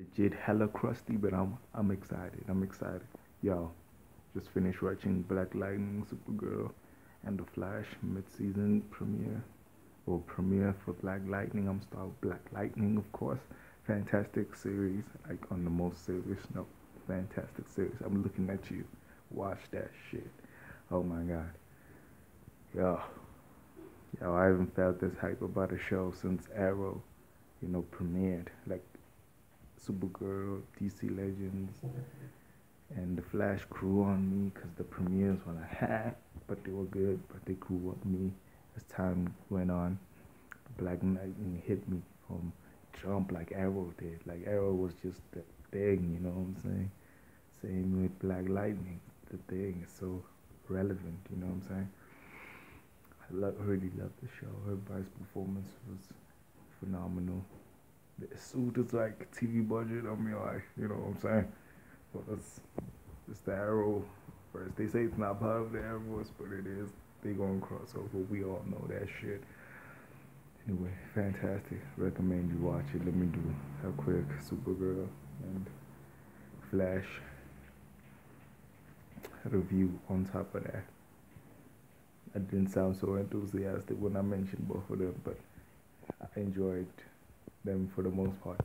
legit hella crusty, but I'm I'm excited. I'm excited. Yo, just finished watching Black Lightning, Supergirl, and The Flash mid-season premiere. Or premiere for Black Lightning. I'm starting Black Lightning, of course. Fantastic series, like on the most serious note. Fantastic series. I'm looking at you. Watch that shit. Oh my god. Yo. Yo, I haven't felt this hype about a show since Arrow, you know, premiered. Like Supergirl, DC Legends, and the Flash grew on me because the premieres were like, ha, but they were good, but they grew on me as time went on. Black Lightning hit me from jump like Arrow did. Like Arrow was just the thing, you know what I'm saying? Same with Black Lightning, the thing is so relevant, you know what I'm saying? I love, really loved the show. Everybody's performance was phenomenal suit is like TV budget. I mean, like, you know what I'm saying? But it's, it's the Arrow. First, they say it's not part of the Arrows, but it is. They going to crossover. We all know that shit. Anyway, fantastic. Recommend you watch it. Let me do a quick Supergirl and Flash review on top of that. I didn't sound so enthusiastic when I mentioned both of them, but I enjoyed them for the most part.